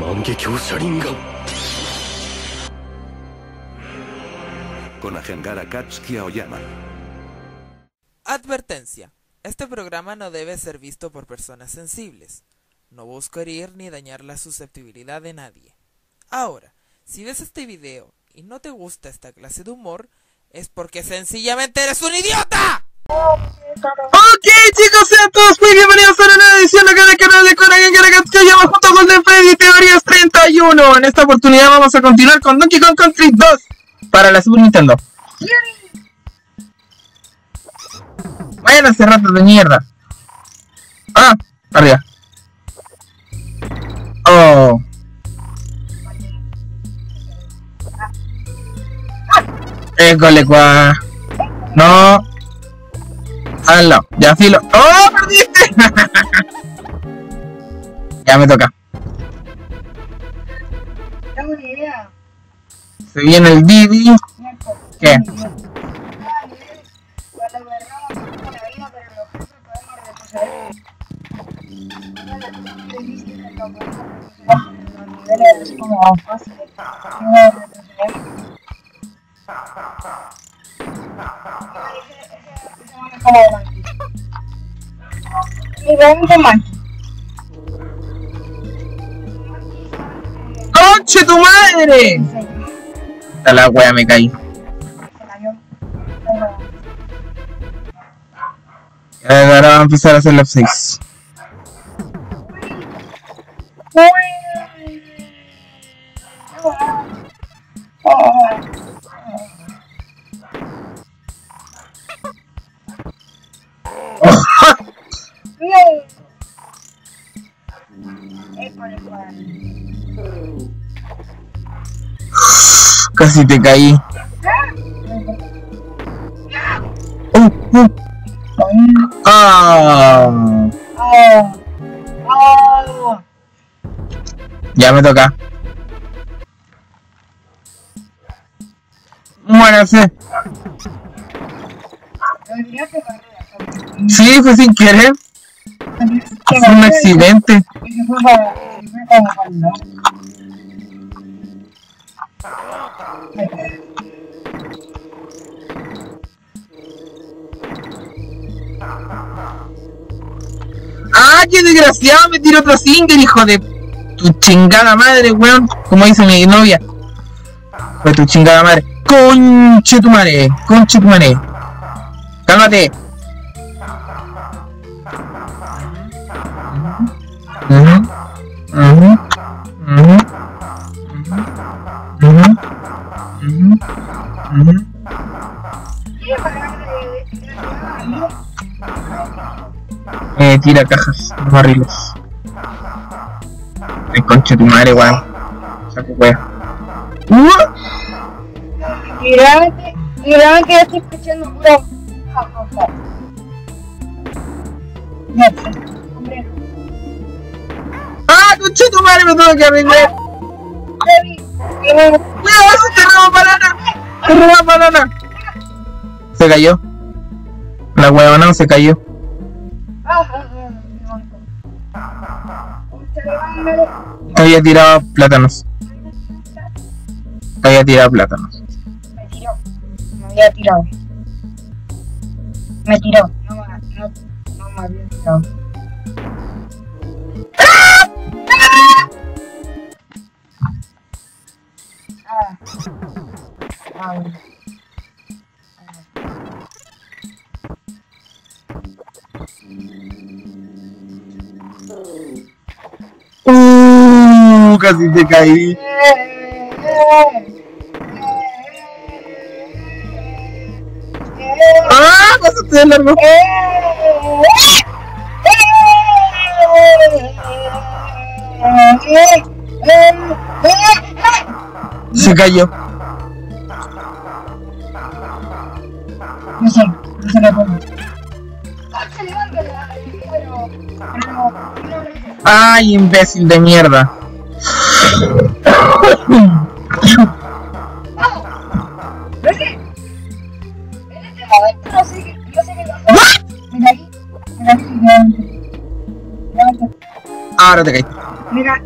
万华镜车轮眼 con Ahengara Katsuki Aoyama. Advertencia. Este programa no debe ser visto por personas sensibles. No busco herir ni dañar la susceptibilidad de nadie. Ahora, si ves este video y no te gusta esta clase de humor, es porque sencillamente eres un idiota. Ok chicos, sean todos muy bienvenidos a una nueva edición acá del canal de Conan Katsuki Aoyama junto con The Freddy Teorías 31. En esta oportunidad vamos a continuar con Donkey Kong Country 2 para la Super Nintendo. Vayan a ratos de mierda. Ah, arriba. Oh. École, cua. No. Hazlo. Ya filo. ¡Oh, perdiste! ya me toca. Tengo una idea. Se viene el Didi. ¿Qué? Como Maki. ¡Conche tu madre! A la wea me caí. Se cayó. Ahora va a empezar a hacer los 6. Bien. Casi te caí. Uh, uh. Ah, ya me toca. Muérase. Sí, fue sin querer. Fue un accidente. Desgraciado! Me tiró otro single, hijo de tu chingada madre, weón. Como dice mi novia. Fue tu chingada madre. Conche tu madre, conche tu madre. Cálmate. Tira cajas, no barriles. Ay, conche tu madre, weón. Saco. ¡Uh! Y realmente, y realmente yo estoy escuchando. ¡Ah, tu madre! Me tengo que arreglar. ¡Cuidado, te banana! ¡Te roba banana! Se cayó. La huevona se cayó. Había tirado plátanos. Había tirado plátanos. Me tiró. Me había tirado. Me tiró. No, no, no me había tirado. Ah. Ah, bueno. Casi te caí. ¡Ah! Pasaste de largo. Se cayó. No sé, no. Se la-. ¡Ay, imbécil de mierda! Ahora te caí. Mira,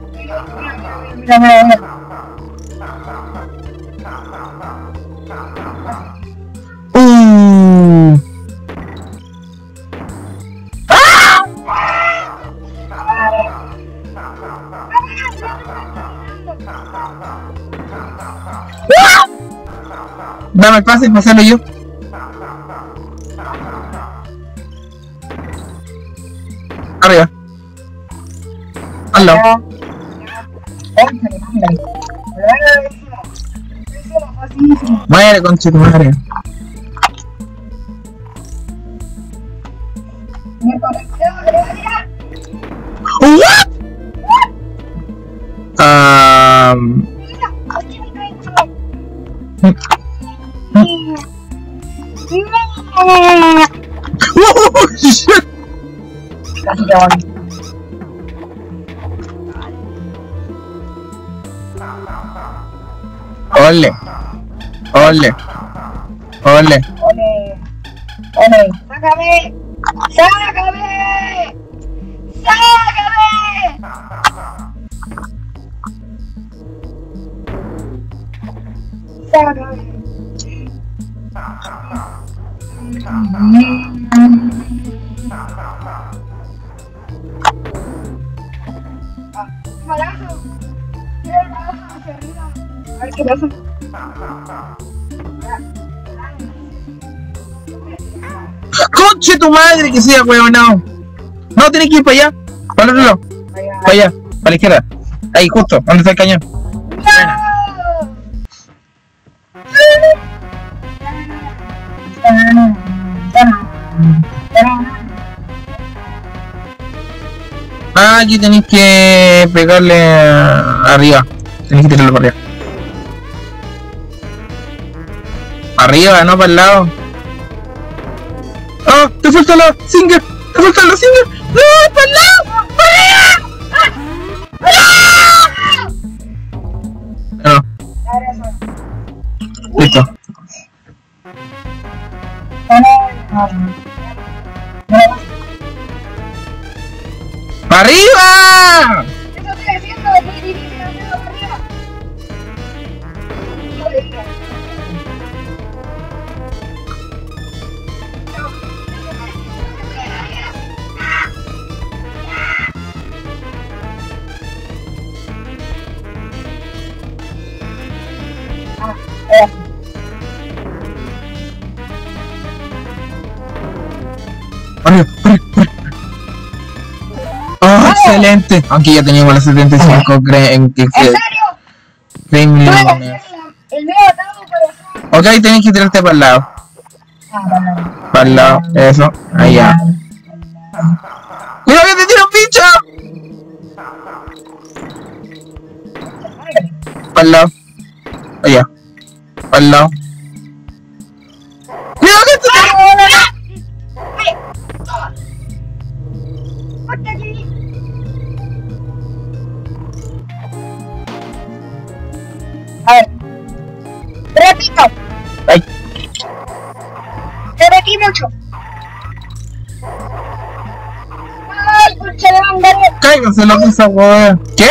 Mira, mira, mira. Uh. Dame el pase para hacerlo yo. Arriba. Al lado. Muere, concha tu madre. Ole. Ole. Ole. Ole. Ole. Sácame. Tu madre que sea huevonao. No, tenés que ir para allá. Para. Para allá. Para la izquierda. Ahí, justo. Donde está el cañón. Ah, aquí tenéis que pegarle arriba. Tenéis que tirarlo para arriba. Arriba, no para el lado. ¡Te falta la Singer! ¡Te falta la Singer! ¡No! ¡Para el lado! ¡Para! No, listo. ¡Para arriba! 20, aunque ya teníamos la 75 creen que... ¿En serio? Creen el mío por Ok, tenés que tirarte para el lado. Ah, para el lado. Para el lado, ah, eso, allá. ¡Mira que te tiro un pincho! Para el lado. Allá. Para el lado. Mandaria. ¡Cáiganse la esa weá! ¿Qué?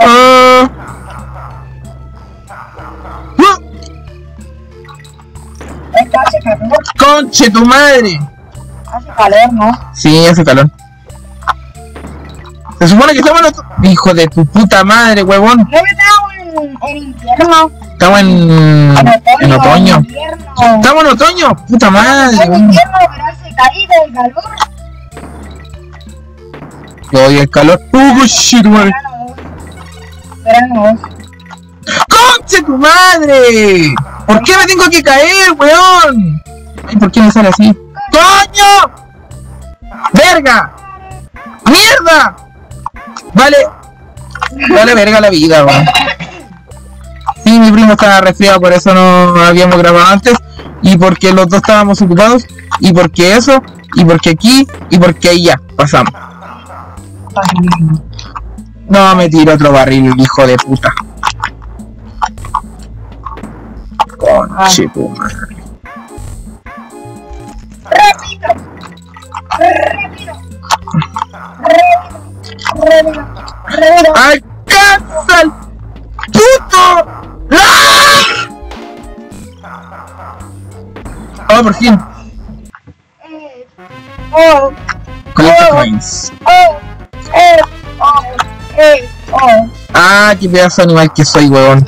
Ah. ¡Ah! Hace calor. ¡Conche tu madre! Hace calor, ¿no? Sí, hace calor. Se supone que estamos en otro... Hijo de tu puta madre, huevón. No estaba en, en invierno. Estamos en... en otoño. En invierno. Estamos en otoño, puta madre. En weón. invierno, pero hace caída el calor. Yo odio el calor. ¡Uh, shit, madre! Verano. ¡Conche tu madre! ¿Por qué me tengo que caer, weón? Ay, ¿por qué me sale así? ¡Coño! ¡Verga! ¡Mierda! Vale. Vale, verga la vida, weón. Sí, mi primo estaba resfriado, por eso no habíamos grabado antes. Y porque los dos estábamos ocupados. Y porque eso. Y porque aquí. Y porque ahí ya. Pasamos. No, me tiro otro barril, hijo de puta. Conche. Repito. Rápido. ¡Alcanza al puto! ¡Ah! Oh, por fin. Coins. oh, eh, oh, eh, oh. Ah, qué pedazo animal que soy, weón.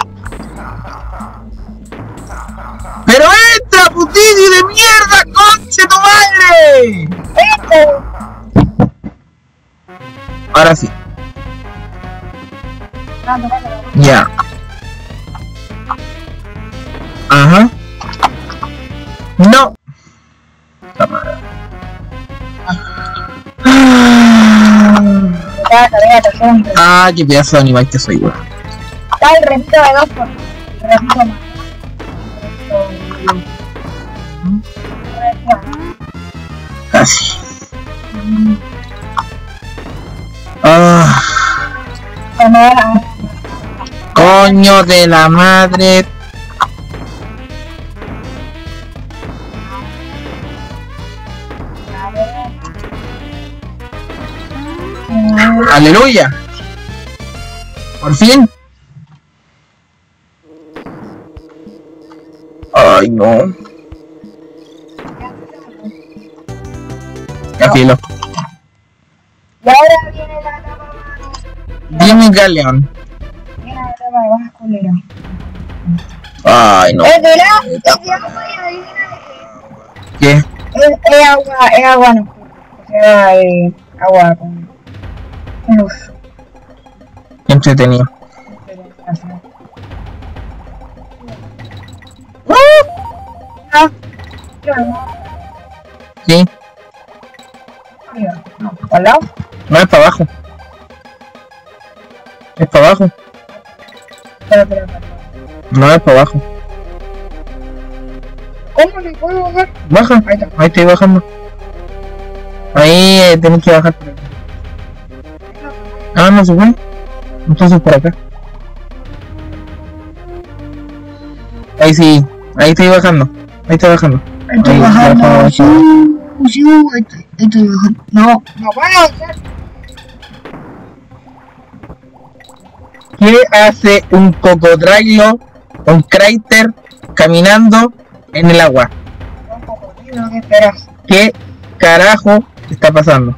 ¡Pero entra, putini de mierda, conche tu madre! Ahora sí, ya. Ajá. No. Cállate, cállate, siempre. Ah, qué pedazo de animal que soy, weón. Está el repito de dos por. Casi. Ah, coño de la madre. Aleluya. Por fin. Ay, no. Ya filo. Y ahora viene la etapa más. Dime Galeón. Viene la etapa de más culera. Ay, no. Es agua y adivina de ¿Qué? qué. Es, es agua, es agua no. O sea, eh, agua con. Luz. Entretenido. Ah, Sí. arriba. No, al lado. No es para abajo. Es para abajo. Espera, espera, espera. No es para abajo. ¿Cómo le puedo bajar? Baja. Ahí. Ahí estoy bajando. Ahí eh, tenés que bajar. Ah, no se fue. Entonces por acá. Ahí sí. Ahí estoy bajando. Ahí estoy bajando. Estoy Ahí, bajando. baja, Sí, sí, estoy, estoy bajando. No, no puedo hacer. ¿Qué hace un cocodrilo, un cráter, caminando en el agua? Un cocodrilo, ¿qué esperas? ¿Qué carajo está pasando?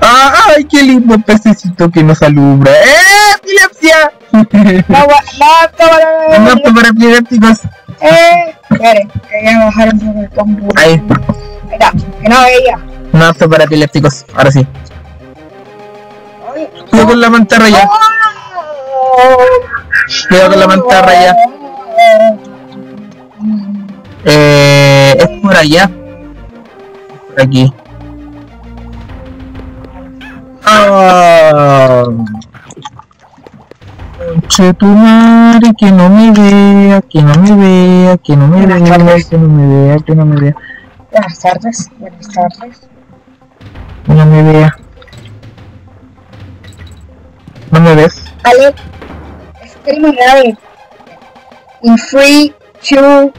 ¡Ah, ¡Ay, qué lindo pececito que nos alumbra! ¡Eh, epilepsia! No, no, Un apto para epilépticos. Eh, espere, quería bajar un poco el combo. Ahí, Ahí está, que no veía. un apto para epilépticos. Ahora sí. Cuidado con la mantarraya. Cuidado con la mantarraya. Eh, es por allá. Por aquí. Ah. Conche tu madre, que no me vea, que no me vea, que no me vea, que no me vea, que no me vea, Buenas tardes, buenas tardes. no me vea. ¿No me ves? Vale. In 3, 2, 1.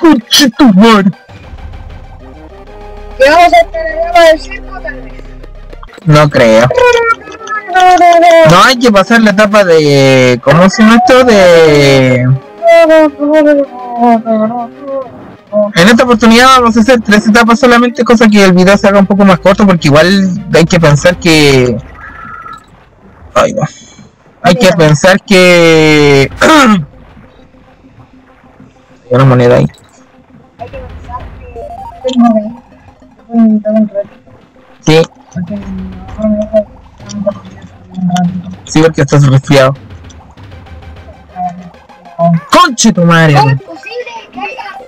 Conche tu madre. No creo. No hay que pasar la etapa de. ¿Cómo se llama esto? De. En esta oportunidad vamos a hacer tres etapas solamente, cosa que el video se haga un poco más corto, porque igual hay que pensar que. Ay, no. Hay que pensar que. Hay una moneda ahí. Hay que pensar que Sí, no sí, porque estás resfriado. ¡Conche tu madre! ¿Cómo es posible que haya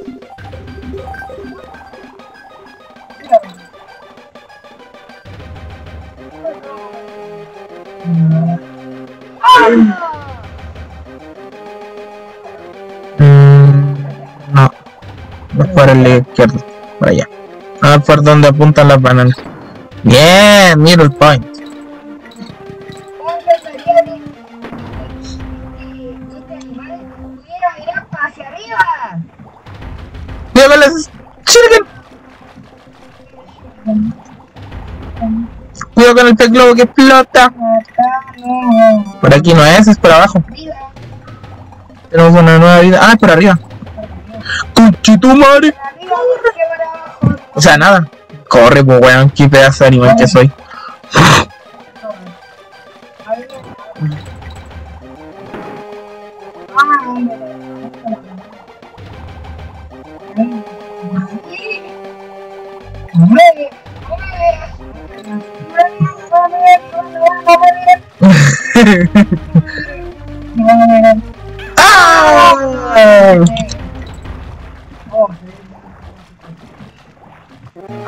Mm, no. Es por el izquierdo. Por allá. Por donde apuntan las bananas. Bien, middle point. ¿Cómo pensaría que que este animal pudiera mirar hacia arriba? Cuidado con el pez globo que explota. Por aquí no es, es por abajo. Tenemos una nueva vida. Ah, es por arriba. Conchetumare. O sea, nada. Corre, pues weón, qué pedazo de animal que soy. Ah,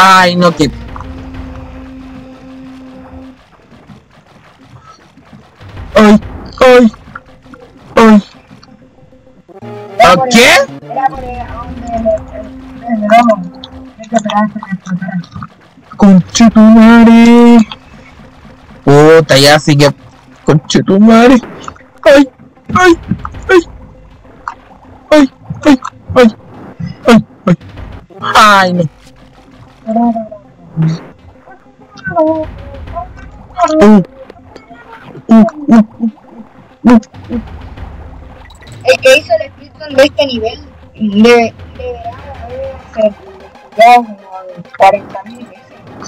Ay, no, que. Ay, ay, ay. ¿A qué? Conchetumare. Puta, ya sí que. Conchetumare. Ay, ay, ay. Ay, ay, ay. Ay, ay. Ay, no.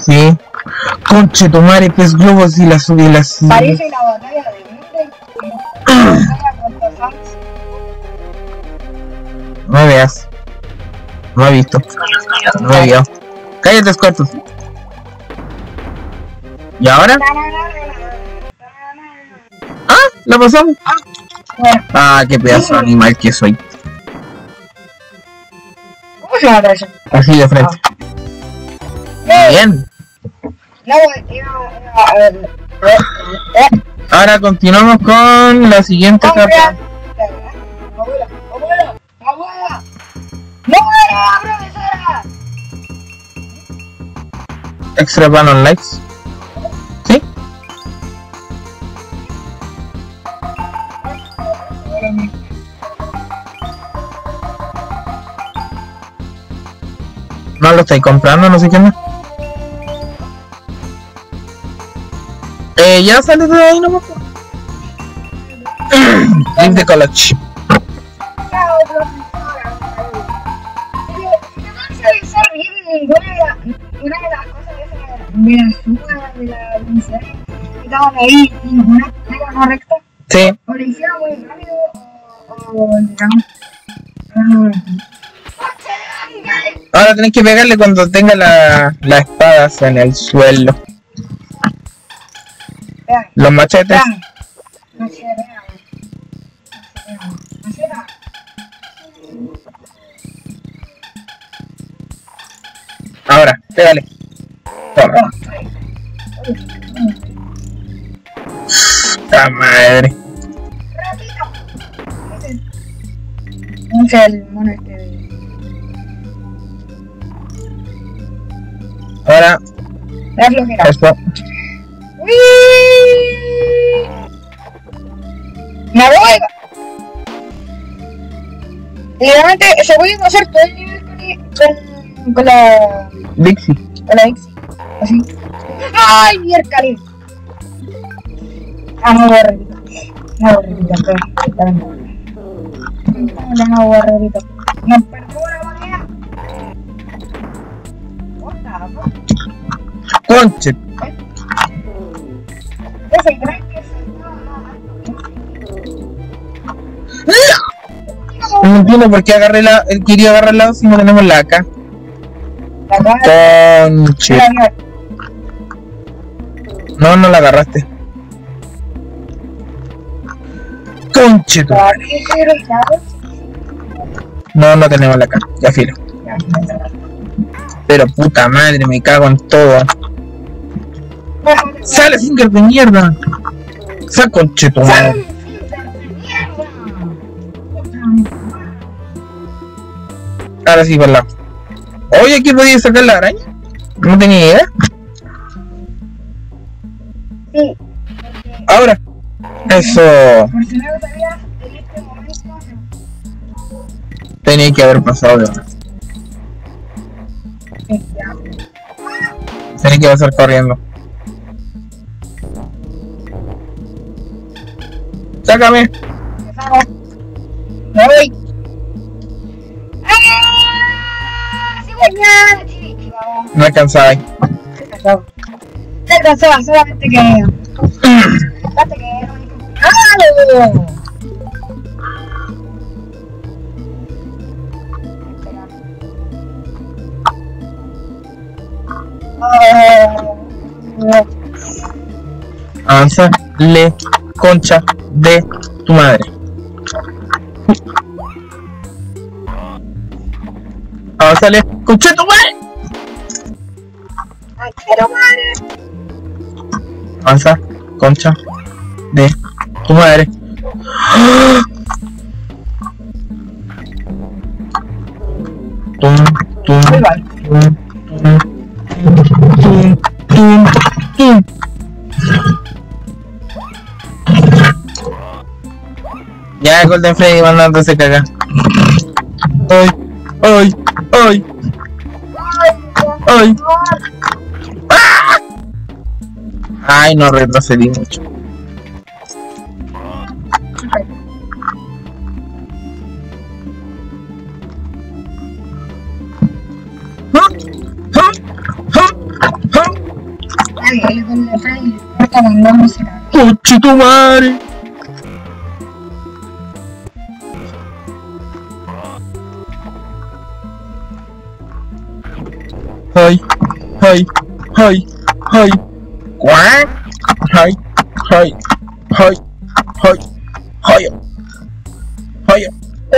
Sí. Conchetumare, pez globos y la subí las. Parece la batalla de. No veas. No he visto. No he visto. Cállate, Scortus. ¿Y ahora? Ah, la pasamos. Ah, qué pedazo de animal que soy. ¿cómo se llama eso? Así de frente. Bien. Ahora continuamos con la siguiente etapa. Abuela, abuela, abuela. ¡No era profesora! Extra ban on likes. ¿Sí? No lo estáis comprando, no sé qué más. Eh, ya sale de ahí. Leave the college. No vas a revisar bien ninguna de, la- una de las cosas de, la suma de la universidad estaban ahí y ninguna era correcta, Sí. o le hicieron muy rápido o, digamos. ah, Ahora tenés que pegarle cuando tenga la, las espadas en el suelo. Vean, Los machetes. vean. No se vean. No se vean. Ahora, pégale. Toma. ¡La madre! Es el mono este. Ahora, Es ¡Me voy! Literalmente se puede pasar todo el nivel con, con, con la... Dixie. con la Dixie. Así. ¡Ay, miércoles! Ah, no, borrerito. No, borrerito, espera. espera. No, no. What the fuck? Conche. No, entiendo por qué agarré la. Él quería agarrar la si no tenemos la acá. Conche. No, no la agarraste. Conche. No, no tenemos la acá. Ya filo. Pero puta madre, me cago en todo. ¡Sale, Finger de mierda! ¡Sal conche tu madre! Ahora sí, por la. Oye, aquí podía sacar la araña. No tenía idea. Sí, Ahora. Eso por si no lo sabías, en este momento tenía que haber pasado de. Tenés que pasar corriendo. Sácame. Me. No. Estoy cansado. Estoy cansado, solamente que. Era. Espera. Ah, no. Avanza, le concha de tu madre. Avanzale, concha de tu madre. Quiero madre. Avanza, concha de tu madre. Ya, Golden Freddy mandándose cagar. Ay, ay, ay, ay. Ay, no retrocedí mucho. Ay, el Freddy. ¡Ay!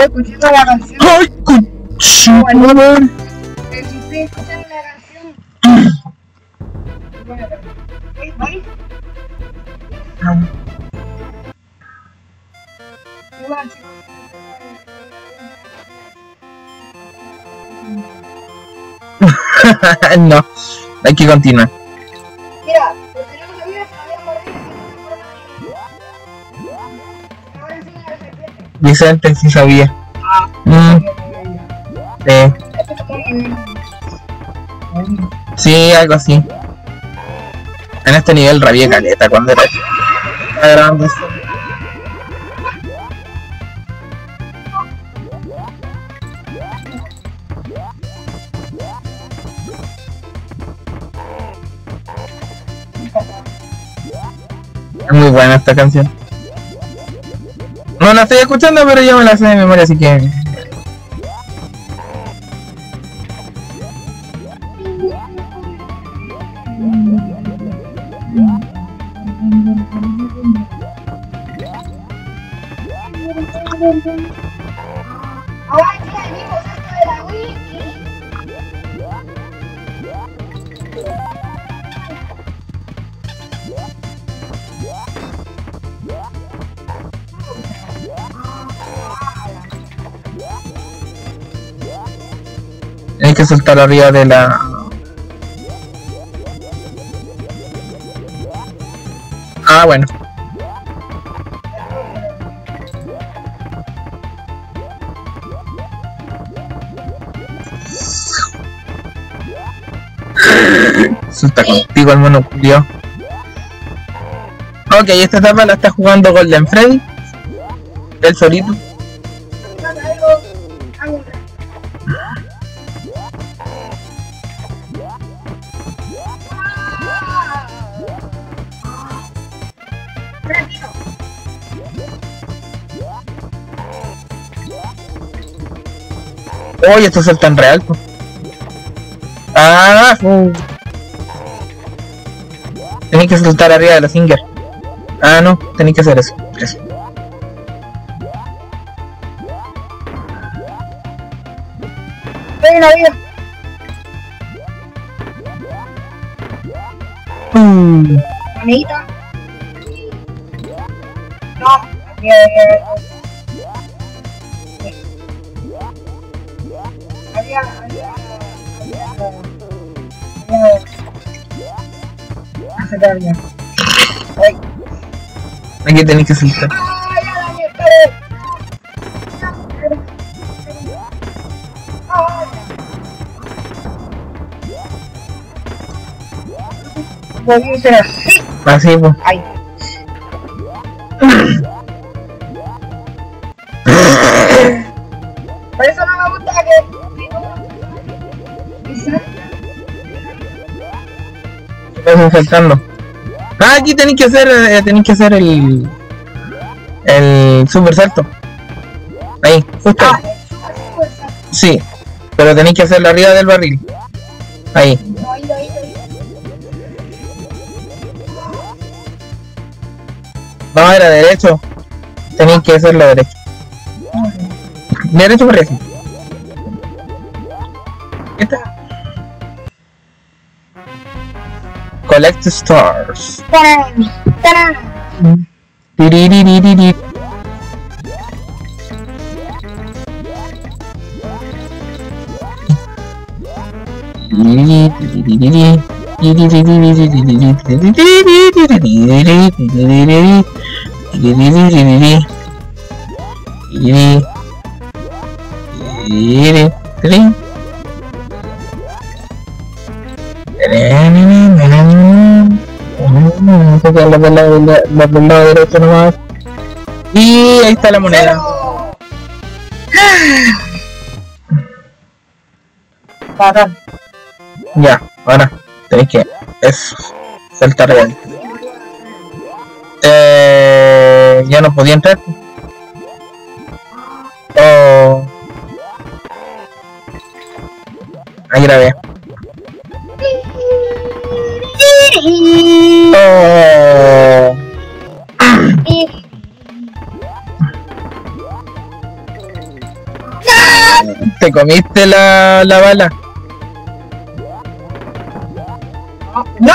¡Coche tu madre! Pero si estoy escuchando la canción. Bueno, ¿veis? ¿Veis? Igual, chicos. no, hay que continuar. Mira, lo que no sabía es que había mordido y se Ahora enseña la serpiente. Vicente sí sabía. Ah, Mm, sí. Sí, algo así. En este nivel rabia caleta cuando era era grande. Buena esta canción. No la estoy escuchando, pero yo me la sé de memoria, así que. Que saltar arriba de la. Ah, bueno. Suelta contigo el mono culiao. Ok, esta etapa la está jugando Golden Freddy. Él solito. Oye, esto salta en real. po. Ah, uh. Tenéis que saltar arriba de la Singer. Ah, no, tenéis que hacer eso. eso. Vida. Mm. No. Bien, bien, bien. Aquí tenéis que saltar. Así, pues. Ay. Por eso no me gusta que. Estás saltando. Ah, aquí tenéis que hacer, eh, tenéis que hacer el. El super salto. Ahí, justo. Ah, ahí. Sí, pero tenéis que hacerlo arriba del barril. Ahí. no, era derecho. Tenéis que hacerlo derecho. Derecho por aquí. Collect stars. ¡Tarán! ¡Tarán! Tiriririri. Los del lado los del lado derecho nomás. Y ahí está la moneda. Bacán. Ya, ahora tenéis que eso, saltar bien. Eh, ya no podía entrar. Oh. Ahí grabé. Oh. ¿Te comiste la, la bala? ¡No!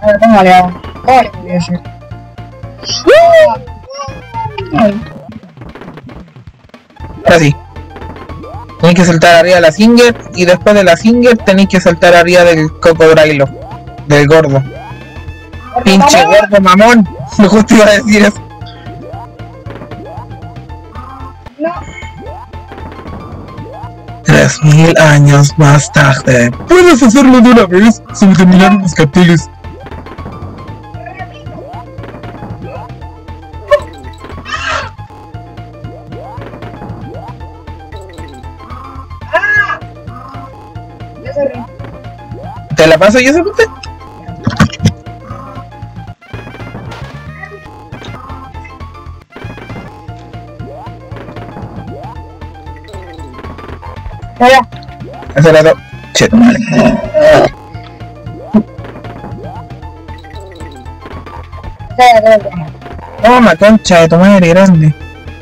A ver, ¿cómo le hago? ¿Cómo le voy a hacer? Ay, Ahora sí. Tenéis que saltar arriba de la Singer y después de la Singer tenéis que saltar arriba del cocodrilo. Del gordo. Pinche gordo mamón. Justo iba a decir eso. Mil años más tarde. ¿Puedes hacerlo de una vez sin los capítulos? Ah. ¿Te la paso yo solamente? Ya. Hace rato. Che, ya. Toma, concha de tu madre grande.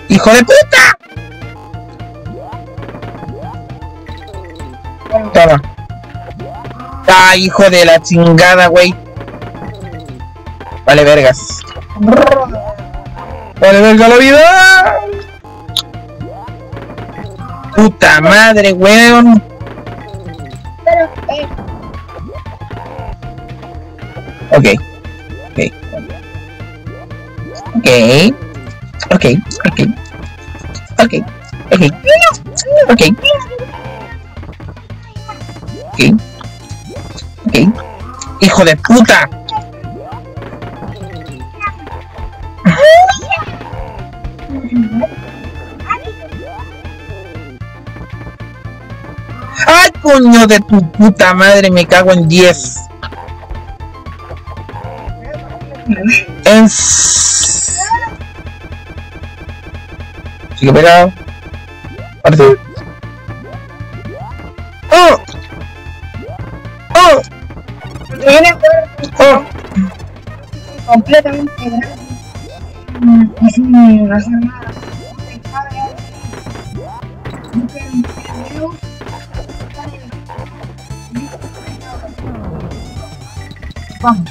¡Hijo de puta! Toma. Ah, hijo de la chingada, güey. Vale, vergas. Vale, verga la vida. Puta madre, weón. Pero, eh, Ok. Ok. Ok. Ok. Ok. Ok. Ok. Ok. Ok. Ok. Hijo de puta. Coño de tu puta madre! Me cago en 10. En... s- Sigue pegado. Sí. ¡Oh! ¡Oh! ¡Oh! completamente grande. Mm. Vamos.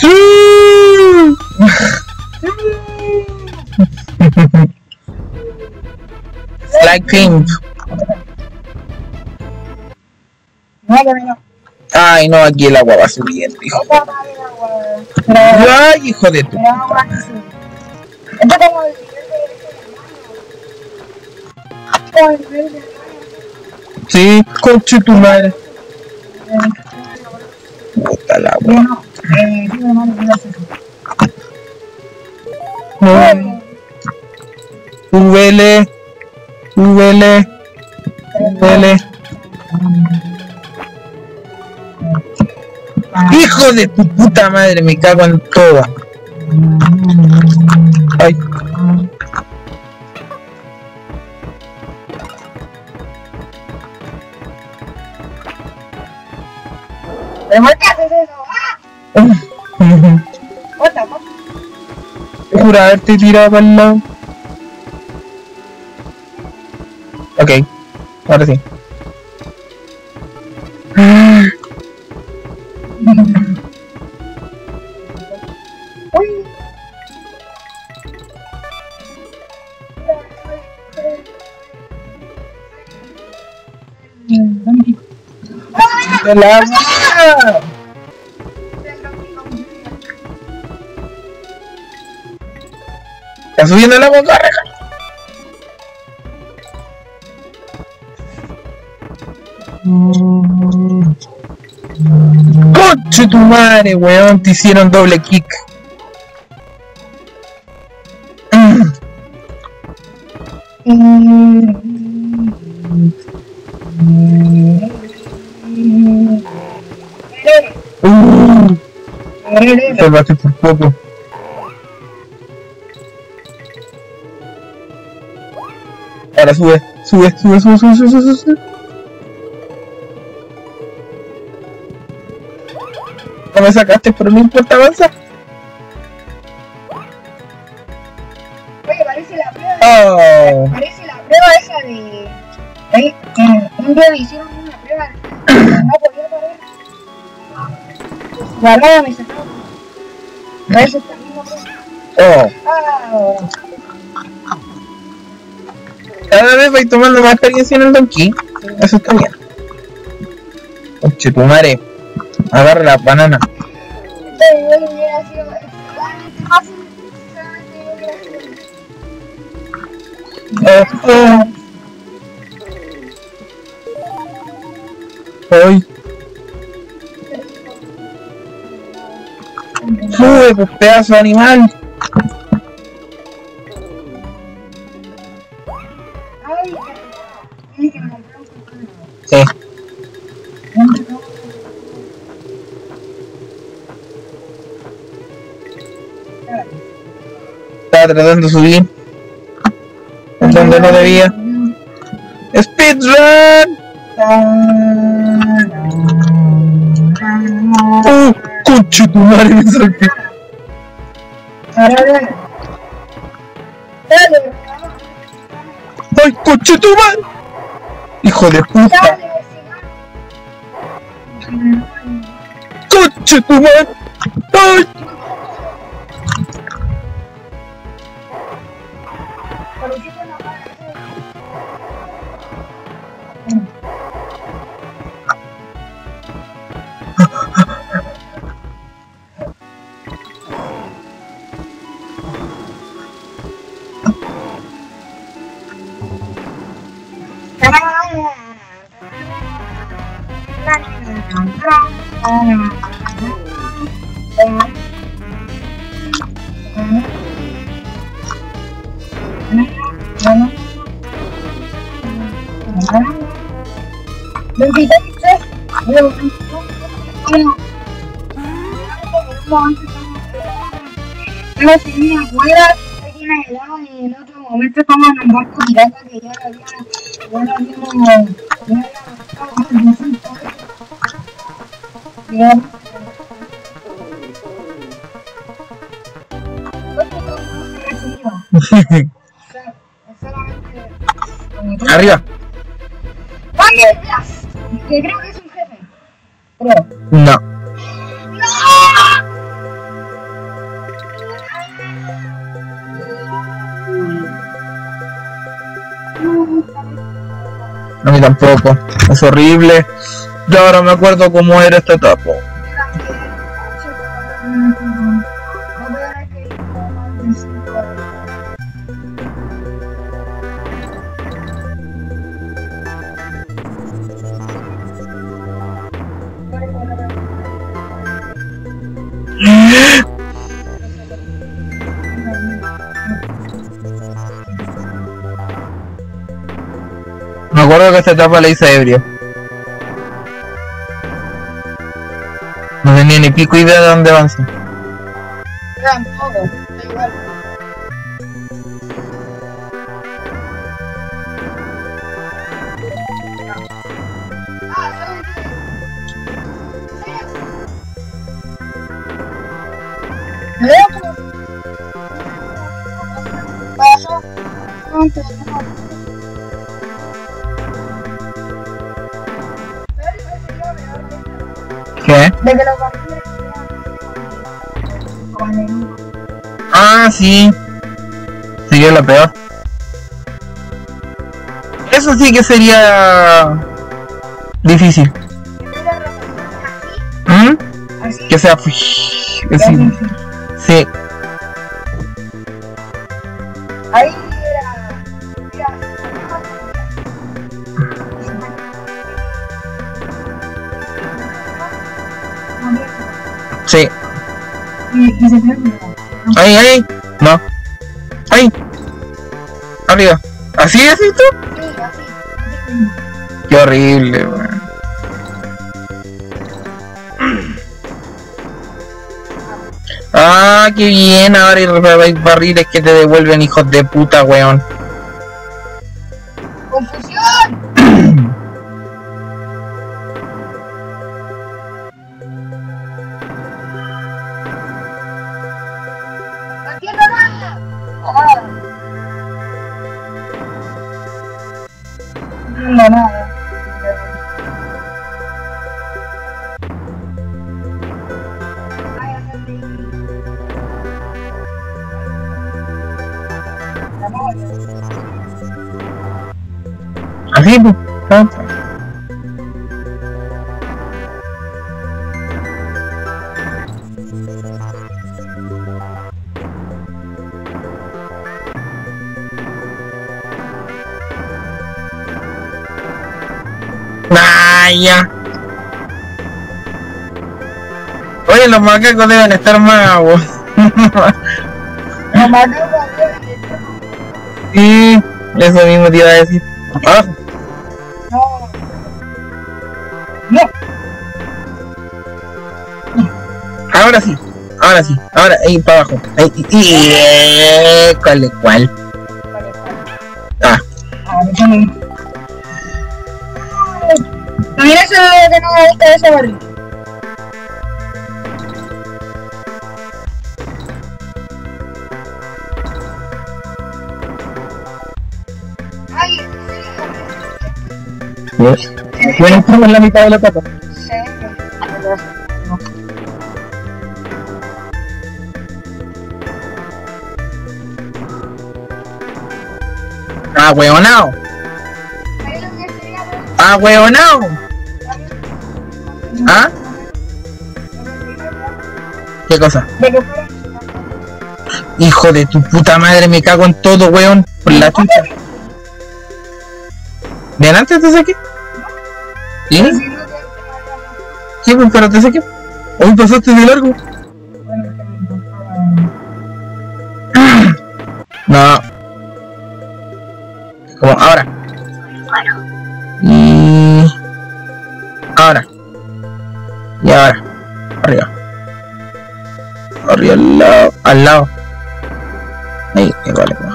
¡Sí! Ay, no, aquí el agua va a subir, hijo. Ay, hijo de tu. Sí, coche tu madre. Puta la gracias. No. VL. VL. Hijo de tu puta madre, me cago en toda. Ay. ¿Pero por qué haces eso? ¡Ah! What the fuck? Jura haberte tirado para el lado. Ok, ahora sí. Uy. Está subiendo la boca, ¡Conche tu madre, weón! Te hicieron doble kick. Salvaste por poco. Ahora sube, sube, sube, sube, sube, sube, sube, sube. No me sacaste, pero no importa avanza. Oye, parece la prueba de... Oh, Parece la prueba esa de... Eh, un día me hicieron una prueba no podía parar. Guardaba me sacaba. Oh. Cada vez vais tomando más experiencia en el donkey. Eso está bien. Conche tu madre. Agarra la banana. Oh, oh. Ay. Sube, pues pedazo de animal. Sí. Estaba tratando de subir. Donde no debía. Speedrun. Conche tu madre, me salté. Ay, conche tu madre. Hijo de puta. Conche tu madre. Pero viene afuera, el helado y en otro momento estamos en un barco pirata que ya lo había, ya lo habíamos, ya buscado Ya. Arriba. Que creo que es un jefe. Creo. No. A mí tampoco. Es horrible. Yo ahora me acuerdo cómo era esta etapa. Esta etapa la hice ebrio. No tenía ni pico idea de dónde avanzar. Eran ahorita? ¿Qué? De que los vampiros con Ah, sí. Sería lo peor. Eso sí que sería difícil. ¿Mm? Que sea así. Sí. ¿Así así tú? Sí, así. Qué horrible, weón. Ah, qué bien. Ahora hay barriles que te devuelven hijos de puta, weón. Oye, los macacos deben estar también. sí, eso mismo te iba a decir. Ah, No. No. ahora sí, ahora sí, ahora ahí para abajo. Ahí, y, y- eh, ¿Cuál es cuál? Vale. Ah, Ah, eso que no me gusta de ese barrio. Ay, bueno, estamos en la mitad de la etapa. sí. Ah, weonao. Ah, weonao. ¿Ah? ¿Qué cosa? Hijo de tu puta madre, me cago en todo, weón. Por la chucha. ¿De adelante te saqué? ¿Sí? Sí, pues, pero te saqué. Hoy pasaste de largo. No. Como ahora. Al lado. Al lado. Ahí, igual. igual.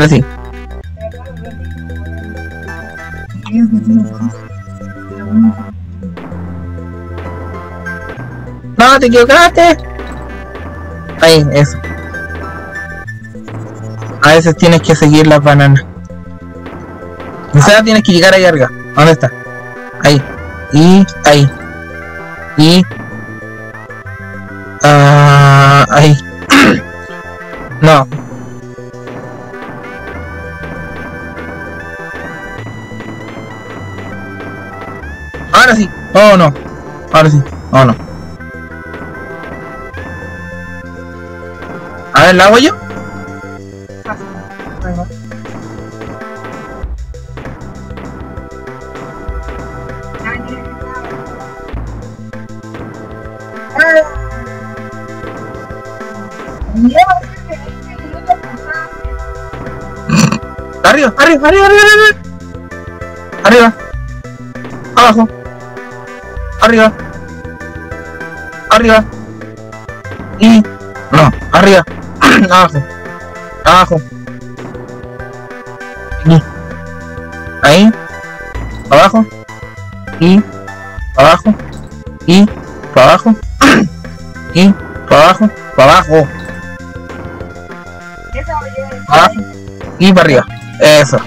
Ahora. No, te equivocaste. Ahí, eso. A veces tienes que seguir las bananas. O sea, tienes que llegar ahí arriba. ¿Dónde está? Ahí. Y ahí. Y. sí. Oh no. Ahora sí. Oh no. A ver, ¿la hago yo? Fácil. Bueno. Mira. Lleva cerca de 20 minutos pasados. Arriba, arriba, arriba, arriba, arriba. Arriba. Arriba. Arriba. Y. No, arriba. Abajo. Abajo. Y. Ahí. Abajo. Y. Abajo. Y. Para abajo. Y. Para abajo. Para abajo. Abajo. Y para arriba. Eso.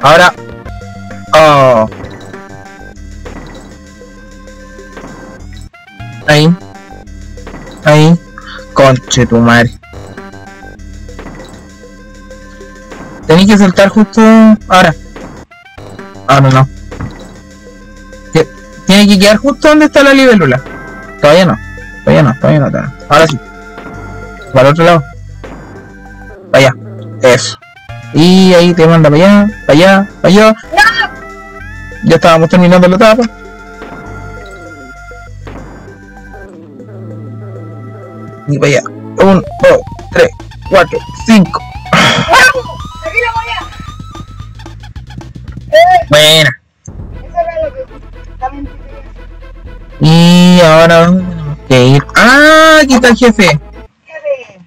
Ahora. Oh. Ahí. Ahí. Conche tu madre. Tenés que saltar justo ahora. Ahora no. Tie- Tiene que quedar justo donde está la libélula. Todavía no. Todavía no, todavía no. todavía no. Ahora sí. Para el otro lado. Para allá. Eso. Y ahí te manda para allá, para allá, para allá. Ya estábamos terminando la etapa. Y para allá. Un, dos, tres, cuatro, cinco. ¡Aquí a! ¡Eh! Buena. Eso era lo que. Y ahora tenemos que ir. ¡Ah! Aquí está el jefe. Jefe.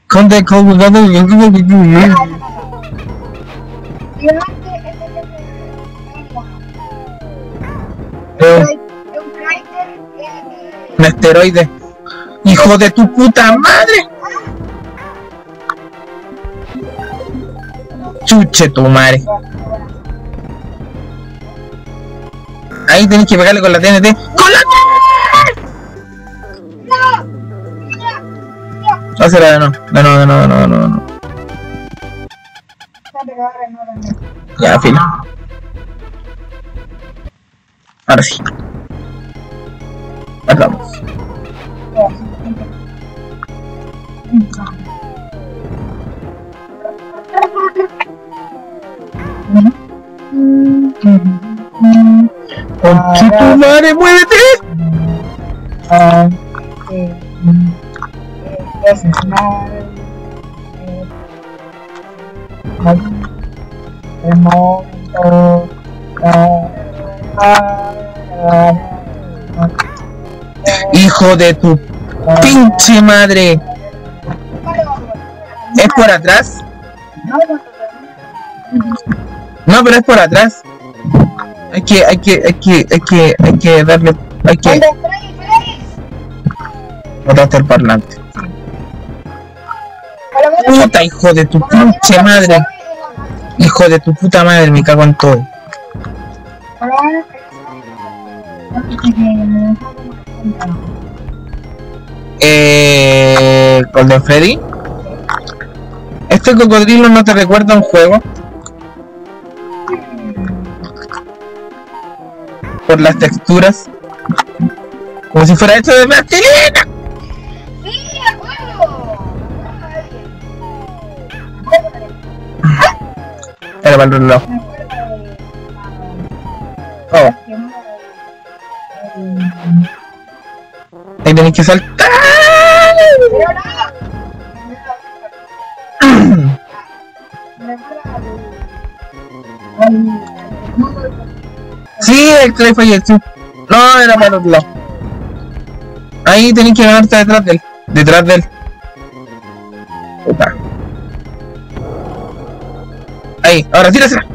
Con the call with other- Ah, no, no, no. Finalmente, este jefe es un mono. ¡Hijo de tu puta madre! Chuche tu madre. Ahí tenés que pegarle con la TNT. ¡Con la ¡No! ¡Mira! ¡No! Hazla de. Espérate que ahora no lo veo. Ya, fila. Ahora sí. Vamos. ¡Conche tu madre, muévete! Ah, eh, ¡Hijo de tu pinche madre! ¿Es por atrás? No, pero es por atrás. Hay que, hay que, hay que, hay que, hay que darle, hay que botaste el parlante. Puta, hijo de tu pinche madre. Hijo de tu puta madre, me cago en todo. Eh, Golden Freddy. ¿Este cocodrilo no te recuerda a un juego? Por las texturas. Como si fuera hecho de plastilina. Sí, acuerdo. Era para el reloj. Oh, ahí que saltar. El Clay falleció. No, era para otro lado. Ahí tenéis que ganarte detrás de él. Detrás de él. Ahí, ahora tírasela.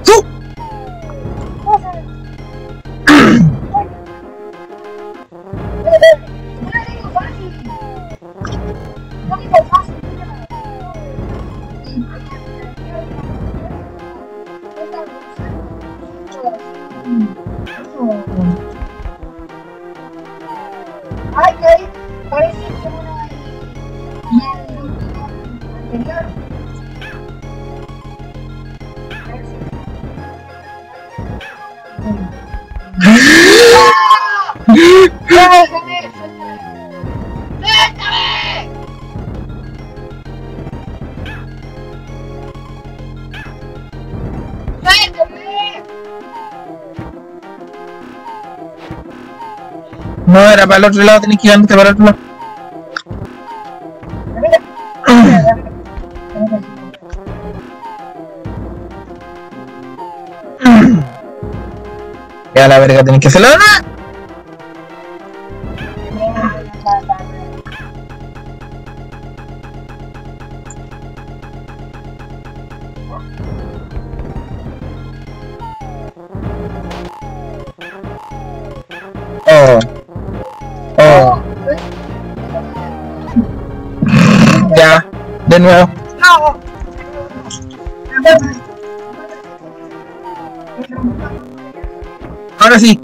Para el otro lado, tenés que ir antes para el otro lado. Ya la verga, tenés que hacerlo. ¡No!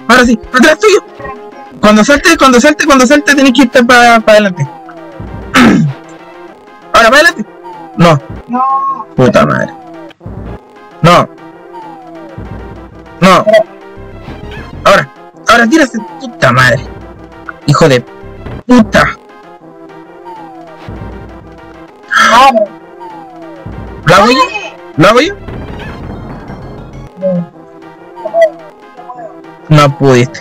Ahora sí, atrás tuyo. Cuando salte, cuando salte, cuando salte, tenés que irte para adelante. Ahora, para adelante. No, No. puta madre. No. No. Ahora, ahora tírate, puta madre. Hijo de puta. ¿Lo hago yo? ¿Lo hago yo? No pudiste.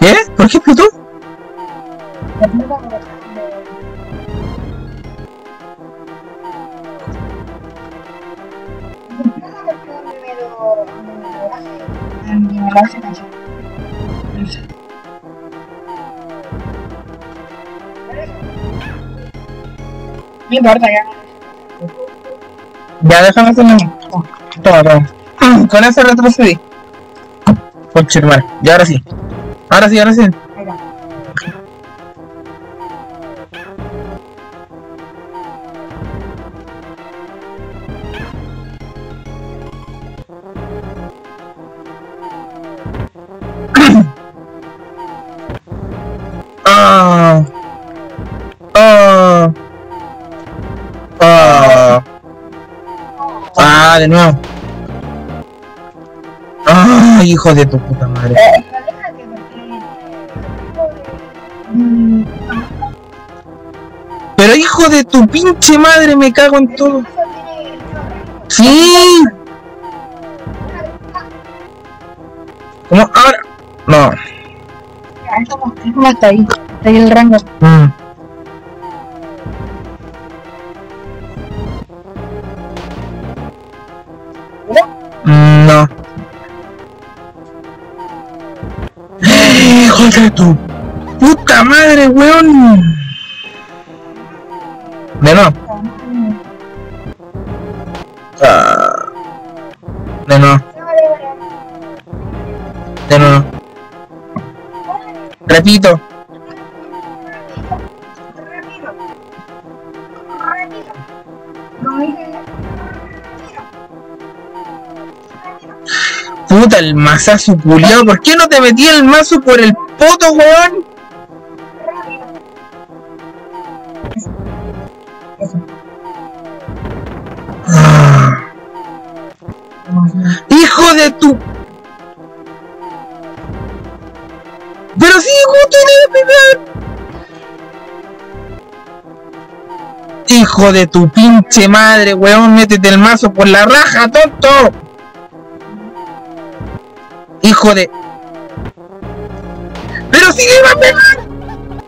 ¿Qué? ¿Por qué explotó? Importa, ya. Ya déjame hacerlo. Toma, toma. Con eso retrocedí. Hermano. Y ahora sí. Ahora sí, ahora sí. Hijo de tu puta madre. Eh, pero hijo de tu pinche madre, me cago en todo. Sí. ¿Cómo? Ahora. No. Ya, Es como, es como hasta ahí. Hasta ahí el rango. ¡Hijo de tu puta madre, weón! De. Ah. De de. Repito. Rápido. Rápido. No dije. Puta, el mazazo culiao. ¿Por qué no te metí el mazo por el poto, weón? ¡Hijo de tu! Pero sí, justo. Hijo de tu pinche madre, weón, métete el mazo por la raja, tonto. Hijo de... Sí le a pegar.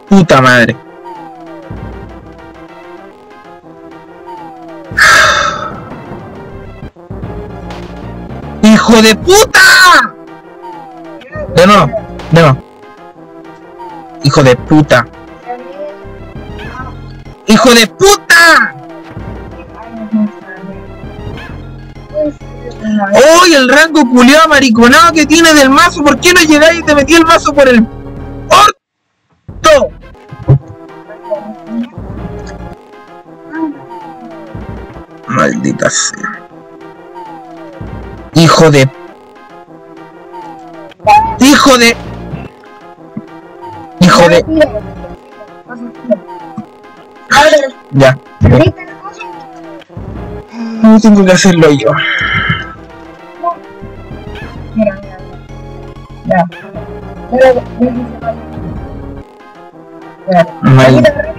Puta madre. ¡Hijo de puta! De nuevo, de nuevo. Hijo de puta. ¡Hijo de puta! ¡Uy, el rango culiado mariconado que tiene del mazo! ¿Por qué no llegáis y te metí el mazo por el Maldita sea. Hijo de Hijo de. Hijo de. Ya. No tengo que hacerlo yo. Mira,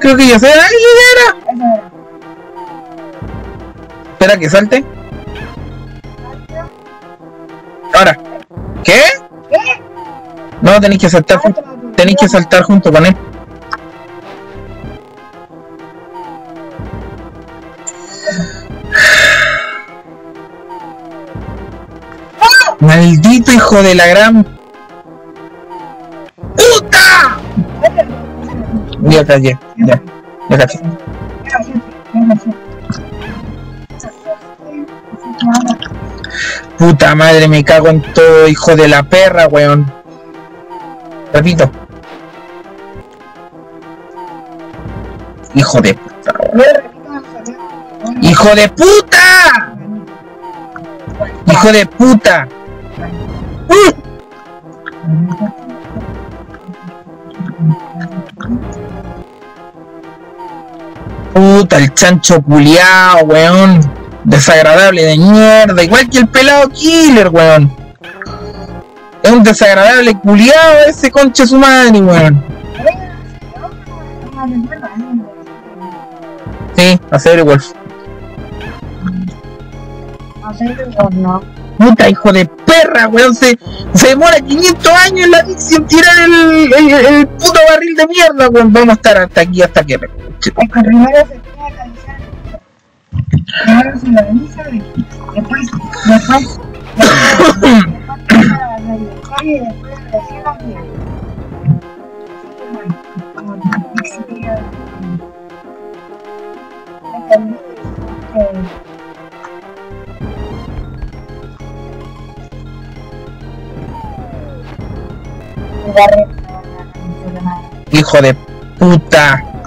Creo que ya sé. ¡Ay! Eso era. Espera que salte. Ahora. ¿Qué? ¿Qué? No, tenéis que saltar. Tenéis que saltar junto con él. Maldito hijo de la gran Ya ya, ya. Puta madre, me cago en todo, hijo de la perra, weón. Repito. Hijo de puta. ¡Hijo de puta! ¡Hijo de puta! ¡Uh! Puta, el chancho culiao, weón. Desagradable de mierda, igual que el pelado killer, weón. Es un desagradable culiao ese concha su madre, weón. Sí, a ser Wolf. No, Puta, hijo de perra, weón. Se, se demora 500 años en la en tirar el, el, el puto barril de mierda, weón. Vamos a estar hasta aquí, hasta que primero se tiene que avisar. Primero se avisa y después, después, después, después la eh, Hijo de puta.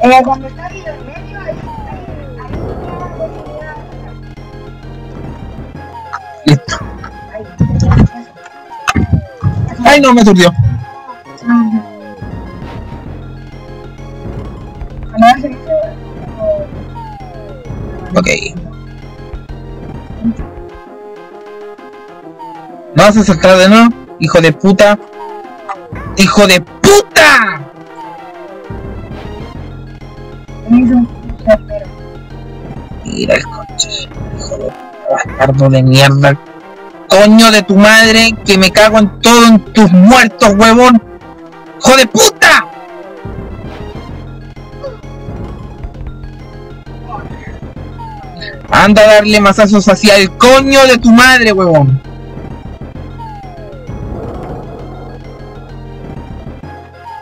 Eh, cuando está ahí en medio, ahí, ahí, Listo. Ay, no, me aturdió. Ok. ¿No vas a saltar de nuevo? Hijo de puta. ¡Hijo de puta! Mira el coche. Hijo de bastardo de mierda. Coño de tu madre, que me cago en todo en tus muertos, huevón. ¡Hijo de puta! Anda a darle masazos hacia el coño de tu madre, huevón.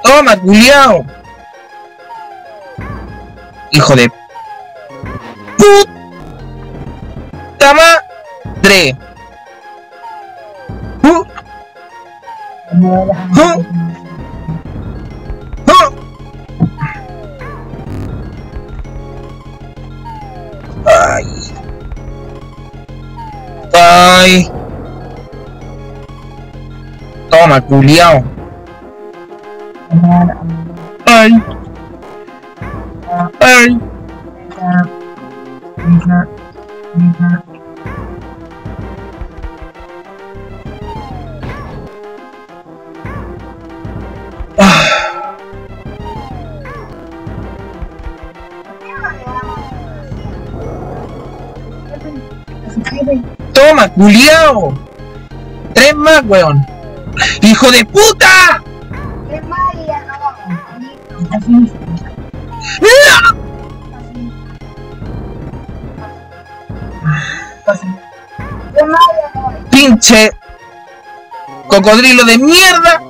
Toma, culiao. Hijo de puta madre. Ay. Ay. Toma, culiao. Ay. Toma, culiao. Tres más, weón. ¡Hijo de puta! Pinche cocodrilo de mierda.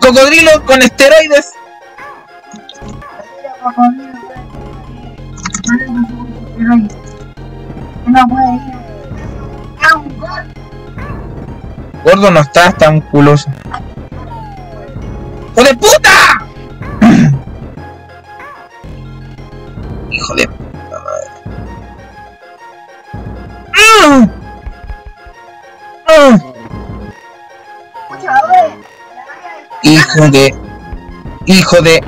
Cocodrilo con esteroides. Gordo no estás tan culoso. ¡Hijo de puta! Hijo de. Hijo de.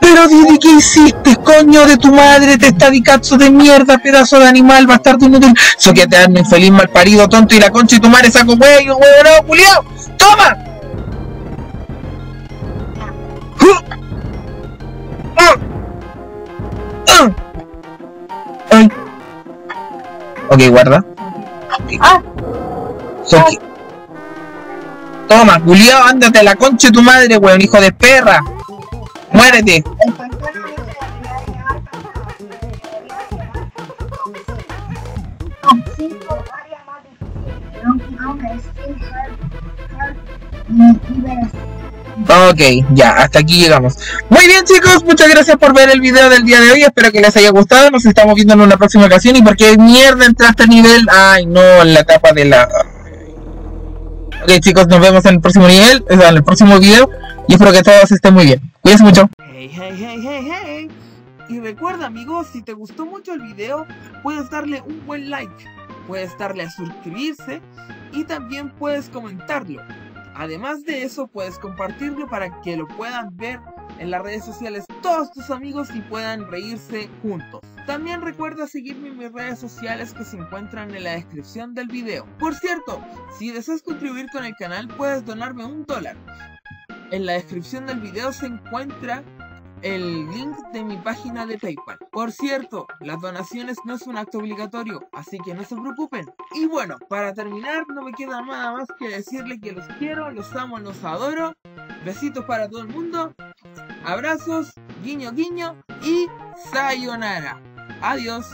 Pero Didi, ¿qué hiciste, coño de tu madre? Te está de mierda, pedazo de animal, bastardo inútil. Soquetearme, infeliz, mal parido, tonto y la concha y tu madre saco huevo, huevo, no, culiao. ¡Toma! ¡Ah! ¡Ah! Ay. Ok, guarda. Ah, Soqui- Toma, culiao, ándate a la concha de tu madre, weón, hijo de perra. Muérete. Ok, ya, hasta aquí llegamos. Muy bien chicos, muchas gracias por ver el video del día de hoy, espero que les haya gustado, nos estamos viendo en una próxima ocasión y porque mierda entraste a nivel, ay no, en la etapa de la... Ok chicos, nos vemos en el próximo nivel, o sea, en el próximo video y espero que todos estén muy bien. Cuídense mucho. Hey, hey, hey, hey, hey. Y recuerda amigos, si te gustó mucho el video, puedes darle un buen like, puedes darle a suscribirse y también puedes comentarlo. Además de eso, puedes compartirlo para que lo puedan ver en las redes sociales todos tus amigos y puedan reírse juntos. También recuerda seguirme en mis redes sociales que se encuentran en la descripción del video. Por cierto, si deseas contribuir con el canal, puedes donarme un dólar. En la descripción del video se encuentra el link de mi página de PayPal. Por cierto, las donaciones no es un acto obligatorio, así que no se preocupen. Y bueno, para terminar, no me queda nada más que decirle que los quiero, los amo, los adoro. Besitos para todo el mundo. Abrazos, guiño guiño y sayonara. Adiós.